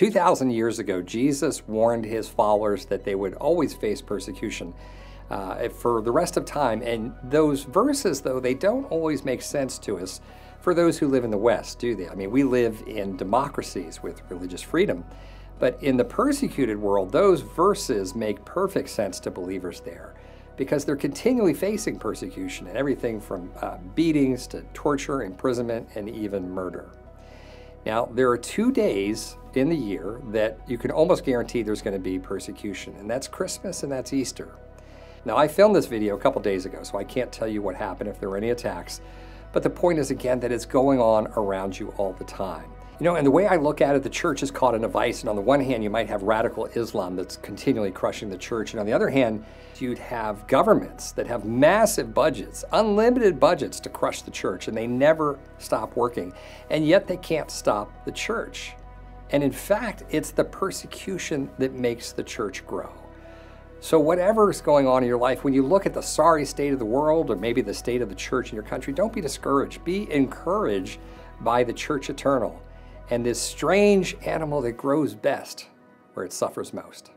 2,000 years ago, Jesus warned his followers that they would always face persecution uh, for the rest of time. And those verses, though, they don't always make sense to us for those who live in the West, do they? I mean, we live in democracies with religious freedom. But in the persecuted world, those verses make perfect sense to believers there because they're continually facing persecution and everything from uh, beatings to torture, imprisonment, and even murder. Now, there are two days in the year that you can almost guarantee there's going to be persecution, and that's Christmas and that's Easter. Now, I filmed this video a couple days ago, so I can't tell you what happened if there were any attacks, but the point is, again, that it's going on around you all the time. You know, and the way I look at it, the church is caught in a vice. And on the one hand, you might have radical Islam that's continually crushing the church. And on the other hand, you'd have governments that have massive budgets, unlimited budgets to crush the church, and they never stop working. And yet they can't stop the church. And in fact, it's the persecution that makes the church grow. So, whatever is going on in your life, when you look at the sorry state of the world or maybe the state of the church in your country, don't be discouraged. Be encouraged by the church eternal and this strange animal that grows best where it suffers most.